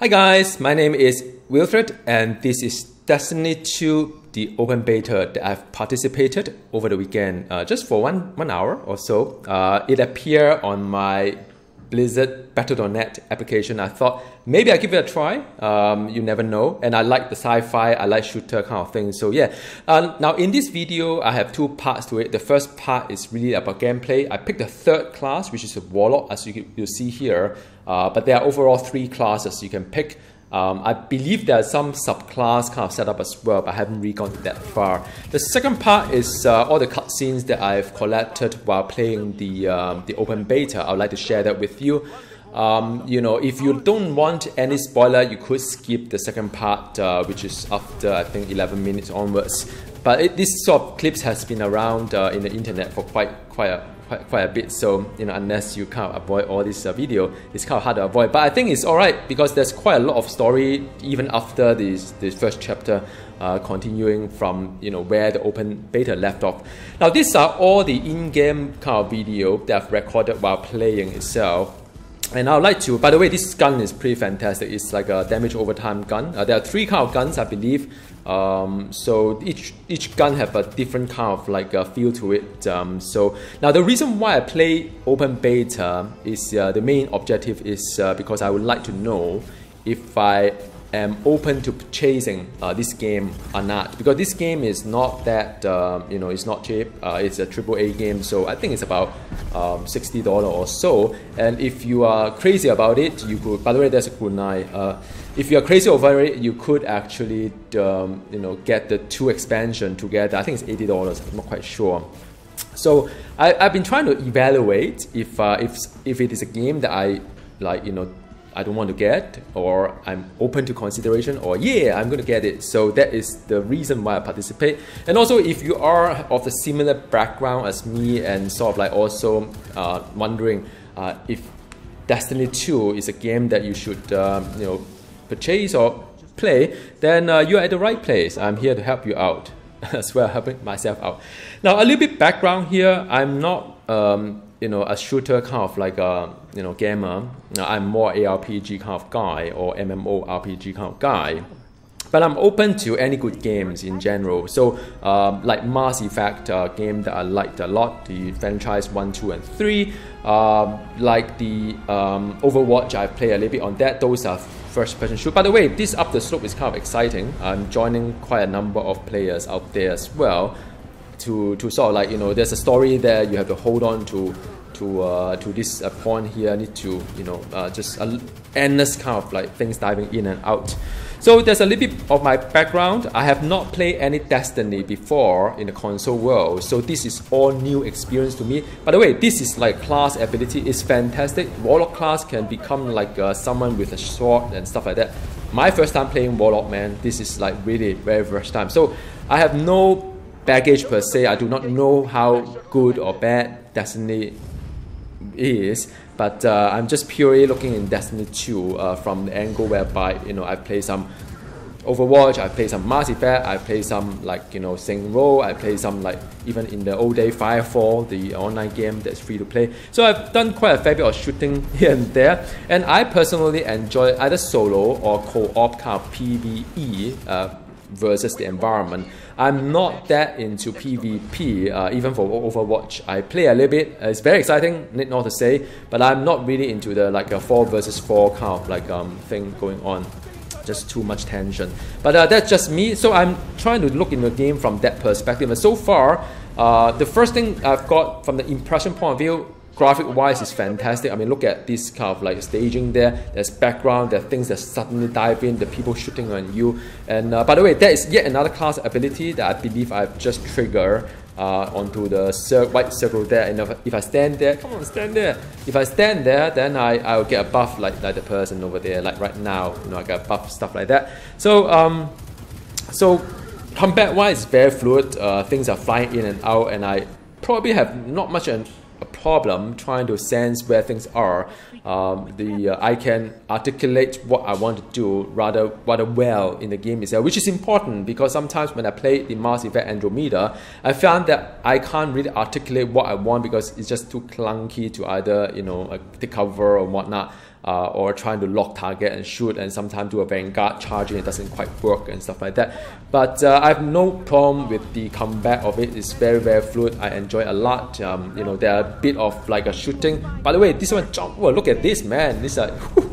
Hi guys, my name is Wilfrid and this is Destiny 2, the open beta that I've participated over the weekend, uh, just for one, one hour or so. Uh, it appeared on my Blizzard Battle.net application. I thought maybe I give it a try. Um, you never know. And I like the sci-fi, I like shooter kind of thing. So yeah. Uh, now in this video, I have two parts to it. The first part is really about gameplay. I picked the third class, which is a Warlock, as you you see here. Uh, but there are overall three classes you can pick. Um, I believe there are some subclass kind of setup as well, but I haven't really gone that far. The second part is uh, all the cutscenes that I've collected while playing the um, the open beta. I'd like to share that with you. Um, you know, if you don't want any spoiler, you could skip the second part, uh, which is after I think 11 minutes onwards. But it, this sort of clips has been around uh, in the internet for quite quite a quite, quite a bit. So, you know, unless you kind of avoid all this uh, video, it's kind of hard to avoid. But I think it's all right because there's quite a lot of story even after this, this first chapter, uh, continuing from, you know, where the open beta left off. Now, these are all the in-game kind of video that I've recorded while playing itself. And I would like to, by the way, this gun is pretty fantastic. It's like a damage over time gun. Uh, there are three kind of guns, I believe. Um, so each each gun have a different kind of like a feel to it. Um, so now the reason why I play open beta is uh, the main objective is uh, because I would like to know if I am open to purchasing uh, this game or not. Because this game is not that uh, you know it's not cheap. Uh, it's a triple A game so I think it's about um, $60 or so. And if you are crazy about it you could by the way there's a kunai. Uh, if you're crazy over it you could actually um, you know get the two expansion together. I think it's $80 I'm not quite sure. So I, have been trying to evaluate if uh, if if it is a game that I like you know I don't want to get, or I'm open to consideration, or yeah, I'm going to get it. So that is the reason why I participate. And also, if you are of a similar background as me, and sort of like also uh, wondering uh, if Destiny 2 is a game that you should um, you know purchase or play, then uh, you're at the right place. I'm here to help you out as well, helping myself out. Now, a little bit background here. I'm not um, you know a shooter kind of like a you know gamer. I'm more ARPG kind of guy or MMO RPG kind of guy. But I'm open to any good games in general. So, um, like Mass Effect, uh, game that I liked a lot, the franchise one, two, and three. Um, like the um, Overwatch, I play a little bit on that. Those are first-person shoot. By the way, this up the slope is kind of exciting. I'm joining quite a number of players out there as well to to sort of like you know there's a story there you have to hold on to to uh, to this uh, point here. Need to you know uh, just a endless kind of like things diving in and out. So there's a little bit of my background. I have not played any Destiny before in the console world. So this is all new experience to me. By the way this is like class ability is fantastic. Warlock class can become like uh, someone with a sword and stuff like that. My first time playing Warlock man this is like really very first time. So I have no baggage per se. I do not know how good or bad Destiny is, but uh, I'm just purely looking in Destiny 2 uh, from the angle whereby you know I play some Overwatch, I play some Mass Effect, I play some like you know Saints Row, I play some like even in the old day Firefall, the online game that's free to play. So I've done quite a fair bit of shooting here and there, and I personally enjoy either solo or co-op kind of PVE. Uh, versus the environment. I'm not that into PvP, uh, even for Overwatch. I play a little bit. It's very exciting, need not to say, but I'm not really into the like a four versus four kind of like um, thing going on. Just too much tension. But uh, that's just me. So I'm trying to look in the game from that perspective. And so far, uh, the first thing I've got from the impression point of view graphic wise is fantastic. I mean, look at this kind of like staging there. There's background, there are things that suddenly dive in, the people shooting on you. And uh, by the way, that is yet another class ability that I believe I've just triggered uh, onto the cir white circle there. And if, if, I stand there, come on, stand there. If I stand there, then I, I'll get a buff like, like the person over there, like right now. You know, I got a buff, stuff like that. So, um, so combat wise, very fluid. Uh, things are flying in and out, and I probably have not much an problem trying to sense where things are. Um, the uh, I can articulate what I want to do rather rather well in the game itself, which is important because sometimes when I play the Mass Effect Andromeda, I found that I can't really articulate what I want because it's just too clunky to either you know take cover or whatnot. Uh, or trying to lock target and shoot, and sometimes do a vanguard charging, it doesn't quite work and stuff like that. But uh, I have no problem with the combat of it. It's very very fluid. I enjoy a lot. Um, you know, there are a bit of like a shooting. By the way, this one jump. Oh, look at this man. This uh,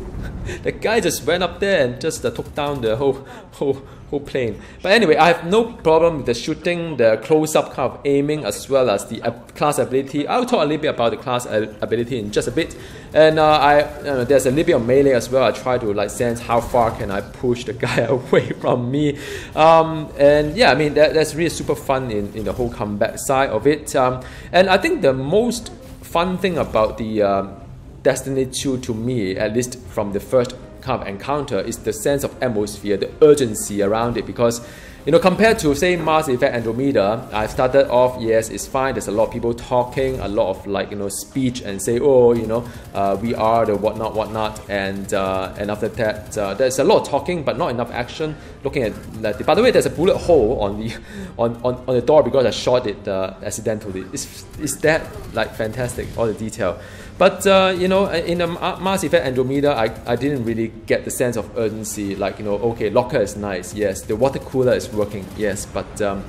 the guy just went up there and just uh, took down the whole whole whole plane. But anyway, I have no problem with the shooting, the close-up kind of aiming, as well as the class ability. I'll talk a little bit about the class ability in just a bit. And uh, I uh, there's a little bit of melee as well. I try to like sense how far can I push the guy away from me. Um, and yeah, I mean that, that's really super fun in, in the whole combat side of it. Um, and I think the most fun thing about the um, Destiny 2 to me, at least from the first kind of encounter, is the sense of atmosphere, the urgency around it. Because, you know, compared to, say, Mass Effect Andromeda, I started off, yes, it's fine. There's a lot of people talking, a lot of, like, you know, speech and say, oh, you know, uh, we are the whatnot, whatnot. And uh, and after that, uh, there's a lot of talking, but not enough action. Looking at that. By the way, there's a bullet hole on the on, on, on the door because I shot it uh, accidentally. Is, is that, like, fantastic, all the detail. But uh, you know, in the Mass Effect Andromeda, I, I didn't really get the sense of urgency. Like you know, okay, locker is nice, yes. The water cooler is working, yes. But um,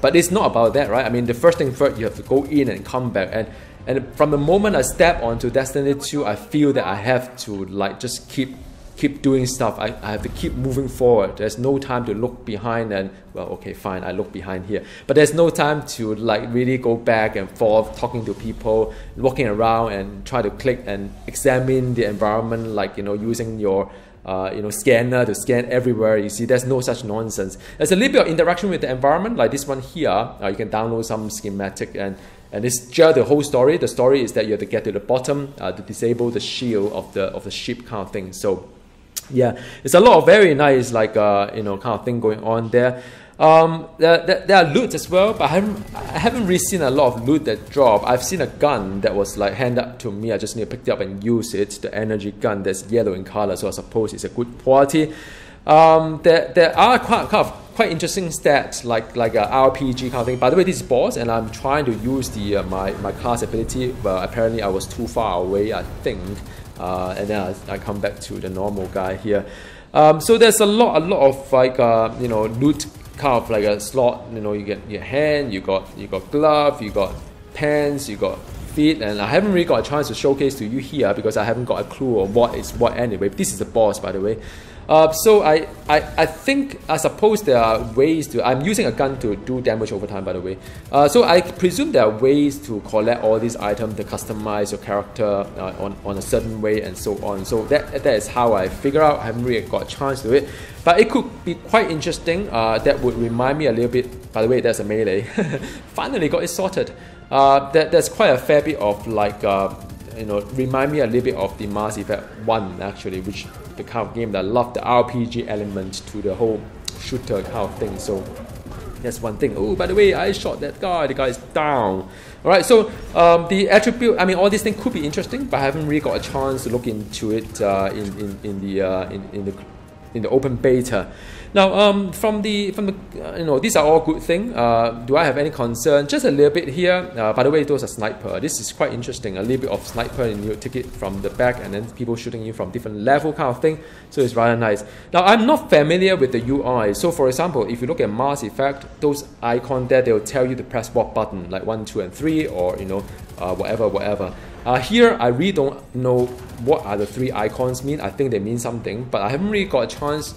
but it's not about that, right? I mean, the first thing first, you have to go in and come back. And and from the moment I step onto Destiny 2, I feel that I have to like just keep keep doing stuff. I, I have to keep moving forward. There's no time to look behind and well, okay, fine, I look behind here. But there's no time to like really go back and forth, talking to people, walking around and try to click and examine the environment, like you know, using your uh, you know, scanner to scan everywhere. You see, there's no such nonsense. There's a little bit of interaction with the environment, like this one here. Uh, you can download some schematic and and it's just the whole story. The story is that you have to get to the bottom uh, to disable the shield of the of the ship kind of thing. So yeah, it's a lot of very nice like uh, you know kind of thing going on there. Um, there, there, there, are loot as well, but I haven't, I haven't really seen a lot of loot that drop. I've seen a gun that was like handed up to me. I just need to pick it up and use it. The energy gun that's yellow in color, so I suppose it's a good quality. Um, there, there are quite, kind of quite interesting stats like like a RPG kind of thing. By the way, this is boss, and I'm trying to use the uh, my my class ability, but apparently I was too far away. I think uh, and then I, I, come back to the normal guy here. Um, so there's a lot, a lot of like uh, you know loot kind of like a slot. You know, you get your hand, you got you got glove, you got pants, you got feet, and I haven't really got a chance to showcase to you here because I haven't got a clue of what is what anyway. This is the boss, by the way. Uh, so I, I, I think, I suppose there are ways to, I'm using a gun to do damage over time by the way. Uh, so I presume there are ways to collect all these items to customize your character uh, on, on a certain way and so on. So that, that is how I figure out, I haven't really got a chance to it. But it could be quite interesting. Uh, that would remind me a little bit, by the way, there's a melee. Finally got it sorted. Uh, that, there's quite a fair bit of like, uh, you know, remind me a little bit of the Mass Effect 1 actually, which the kind of game that love the RPG element to the whole shooter kind of thing. So that's one thing. Oh, by the way, I shot that guy. The guy is down. All right. So um, the attribute. I mean, all these things could be interesting, but I haven't really got a chance to look into it uh, in, in in the uh, in in the in the open beta. Now, um, from the from the uh, you know these are all good things. Uh, do I have any concern? Just a little bit here. Uh, by the way, those are sniper. This is quite interesting. A little bit of sniper, and you take it from the back, and then people shooting you from different level kind of thing. So it's rather nice. Now, I'm not familiar with the UI. So, for example, if you look at Mass Effect, those icon there, they'll tell you to press what button, like one, two, and three, or you know, uh, whatever, whatever. Uh, here, I really don't know what are the three icons mean. I think they mean something, but I haven't really got a chance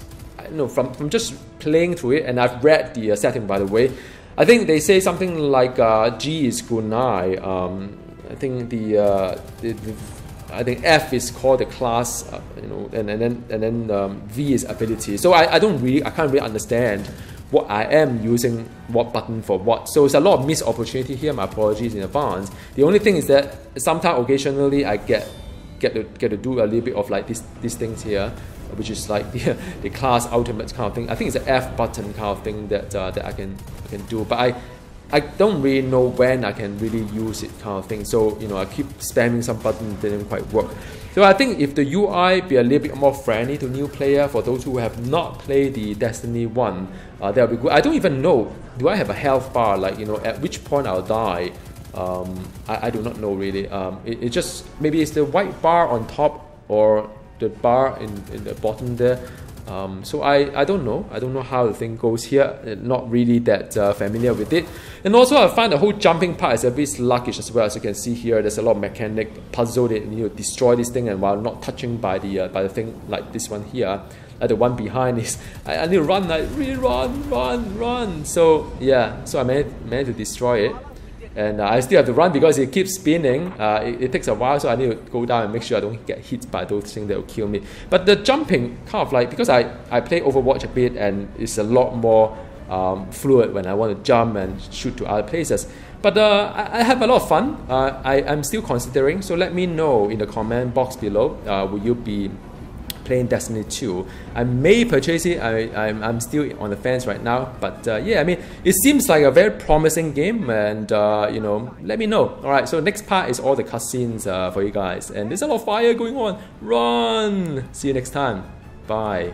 you know, from, from just playing through it, and I've read the uh, setting by the way, I think they say something like uh, G is Gunai. Um, I think the, uh, the, the, I think F is called the class, uh, you know, and, and then and then um, V is ability. So I, I don't really I can't really understand what I am using what button for what. So it's a lot of missed opportunity here. My apologies in advance. The only thing is that sometimes occasionally I get get to get to do a little bit of like these these things here which is like the, the class ultimate kind of thing. I think it's an F button kind of thing that uh, that I can I can do, but I I don't really know when I can really use it kind of thing. So you know I keep spamming some button didn't quite work. So I think if the UI be a little bit more friendly to new player for those who have not played the Destiny one, uh, that would be good. I don't even know. Do I have a health bar? Like you know at which point I'll die? Um, I, I do not know really. Um, it, it just maybe it's the white bar on top or the bar in, in the bottom there. Um, so I, I don't know. I don't know how the thing goes here. Uh, not really that uh, familiar with it. And also I find the whole jumping part is a bit sluggish as well. As you can see here, there's a lot of mechanic puzzle that you to destroy this thing and while not touching by the uh, by the thing like this one here, like the one behind is I, I need to run like run, run, run. So yeah, so I managed, managed to destroy it and uh, I still have to run because it keeps spinning. Uh, it, it, takes a while, so I need to go down and make sure I don't get hit by those things that will kill me. But the jumping, kind of like, because I, I play Overwatch a bit and it's a lot more um, fluid when I want to jump and shoot to other places. But uh, I, I, have a lot of fun. Uh, I, I'm still considering, so let me know in the comment box below. Uh, will you be playing Destiny 2. I may purchase it. I, I'm, I'm still on the fence right now. But uh, yeah, I mean, it seems like a very promising game. And, uh, you know, let me know. All right, so next part is all the cutscenes uh, for you guys. And there's a lot of fire going on. Run! See you next time. Bye.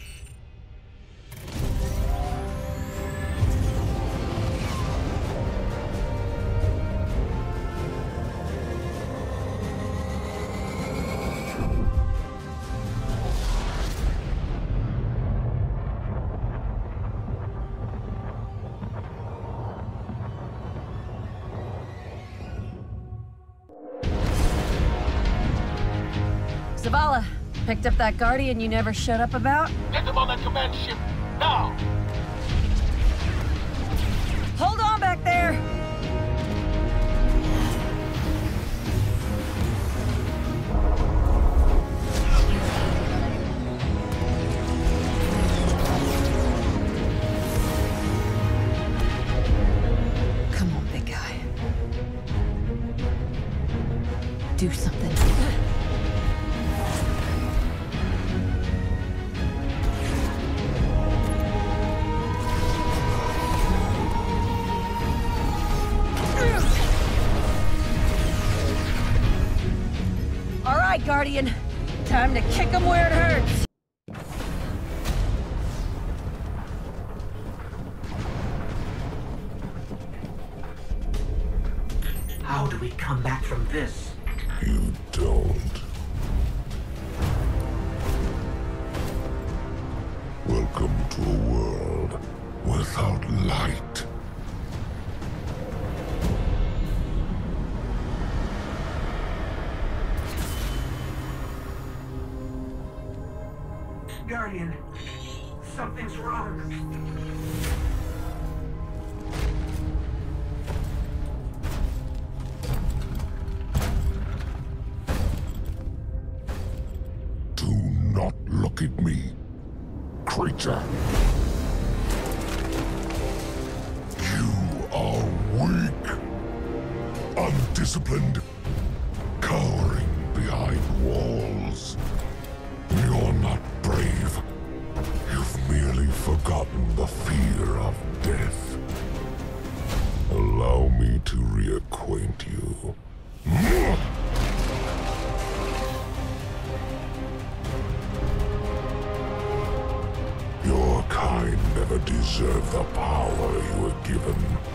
Picked up that Guardian you never showed up about? Get them on that command ship, right, Guardian. Time to kick him where it hurts. How do we come back from this? You Guardian, something's wrong. The fear of death. Allow me to reacquaint you. Your kind never deserved the power you were given.